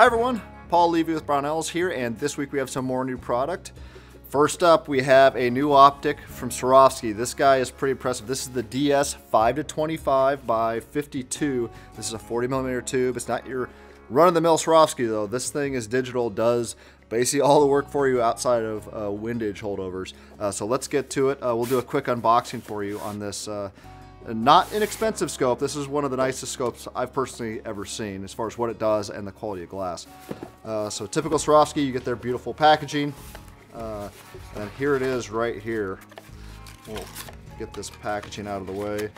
Hi everyone, Paul Levy with Brownells here, and this week we have some more new product. First up, we have a new optic from Swarovski. This guy is pretty impressive. This is the DS 5 to 25 by 52. This is a 40 millimeter tube. It's not your run-of-the-mill Swarovski though. This thing is digital, does basically all the work for you outside of uh, windage holdovers. Uh, so let's get to it. Uh, we'll do a quick unboxing for you on this uh, not inexpensive scope. This is one of the nicest scopes I've personally ever seen as far as what it does and the quality of glass. Uh, so typical Swarovski, you get their beautiful packaging. Uh, and here it is right here. We'll get this packaging out of the way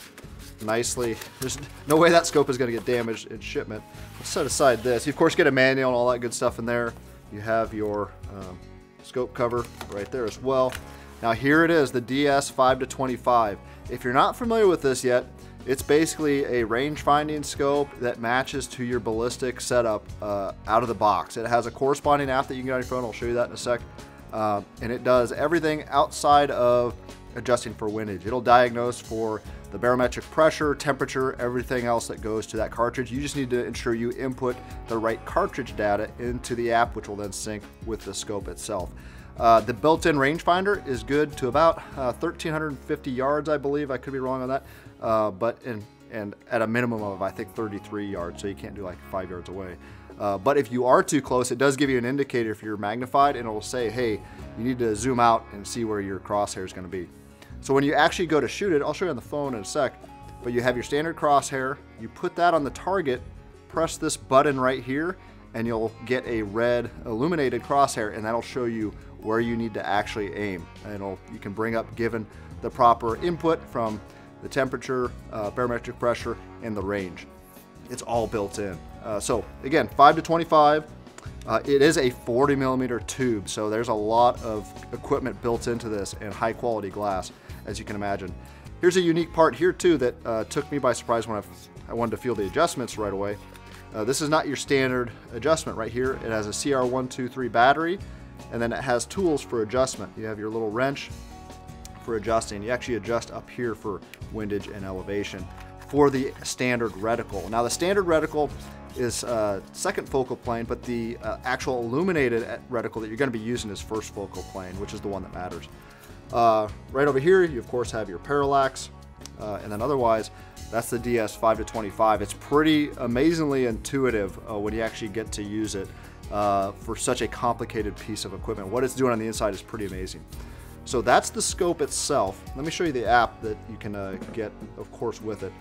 nicely. There's no way that scope is going to get damaged in shipment. Let's set aside this. You of course get a manual and all that good stuff in there. You have your um, scope cover right there as well. Now here it is, the DS 5 to 25. If you're not familiar with this yet, it's basically a range finding scope that matches to your ballistic setup uh, out of the box. It has a corresponding app that you can get on your phone. I'll show you that in a sec. Uh, and it does everything outside of adjusting for windage. It'll diagnose for the barometric pressure, temperature, everything else that goes to that cartridge. You just need to ensure you input the right cartridge data into the app, which will then sync with the scope itself. Uh, the built-in rangefinder is good to about uh, 1,350 yards, I believe. I could be wrong on that, uh, but in, and at a minimum of I think 33 yards, so you can't do like five yards away. Uh, but if you are too close, it does give you an indicator if you're magnified, and it will say, hey, you need to zoom out and see where your crosshair is going to be. So when you actually go to shoot it, I'll show you on the phone in a sec, but you have your standard crosshair, you put that on the target, press this button right here, and you'll get a red illuminated crosshair, and that'll show you where you need to actually aim. And you can bring up given the proper input from the temperature, uh, barometric pressure, and the range. It's all built in. Uh, so again, 5 to 25. Uh, it is a 40 millimeter tube, so there's a lot of equipment built into this and high quality glass, as you can imagine. Here's a unique part here too that uh, took me by surprise when I, I wanted to feel the adjustments right away. Uh, this is not your standard adjustment right here. It has a CR123 battery and then it has tools for adjustment. You have your little wrench for adjusting. You actually adjust up here for windage and elevation for the standard reticle. Now the standard reticle is uh, second focal plane, but the uh, actual illuminated reticle that you're going to be using is first focal plane, which is the one that matters. Uh, right over here, you of course have your parallax, uh, and then otherwise, that's the DS 5 to 25. It's pretty amazingly intuitive uh, when you actually get to use it uh, for such a complicated piece of equipment. What it's doing on the inside is pretty amazing. So that's the scope itself. Let me show you the app that you can uh, get, of course, with it.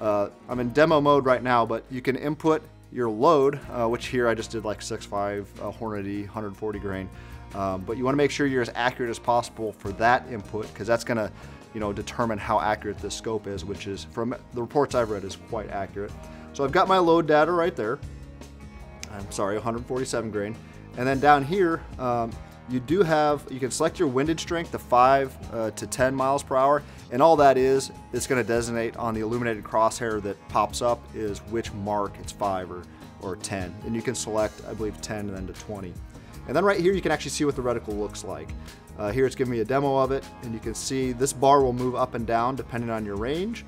Uh, I'm in demo mode right now, but you can input your load, uh, which here I just did like 6.5 uh, Hornady 140 grain. Um, but you want to make sure you're as accurate as possible for that input because that's going to you know, determine how accurate the scope is, which is, from the reports I've read, is quite accurate. So I've got my load data right there. I'm sorry, 147 grain. And then down here, um, you do have, you can select your windage strength to 5 uh, to 10 miles per hour. And all that is, it's going to designate on the illuminated crosshair that pops up is which mark it's 5 or, or 10. And you can select, I believe, 10 and then to 20. And then right here, you can actually see what the reticle looks like. Uh, here it's giving me a demo of it, and you can see this bar will move up and down depending on your range.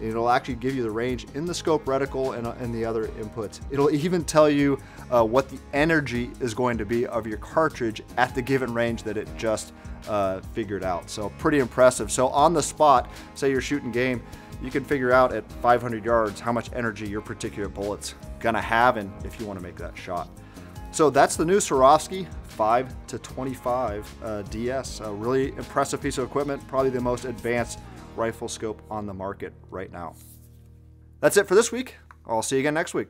It'll actually give you the range in the scope reticle and, uh, and the other inputs. It'll even tell you uh, what the energy is going to be of your cartridge at the given range that it just uh, figured out. So pretty impressive. So on the spot, say you're shooting game, you can figure out at 500 yards how much energy your particular bullet's gonna have and if you wanna make that shot. So that's the new Swarovski 5 to 25 uh, DS. A really impressive piece of equipment, probably the most advanced rifle scope on the market right now. That's it for this week. I'll see you again next week.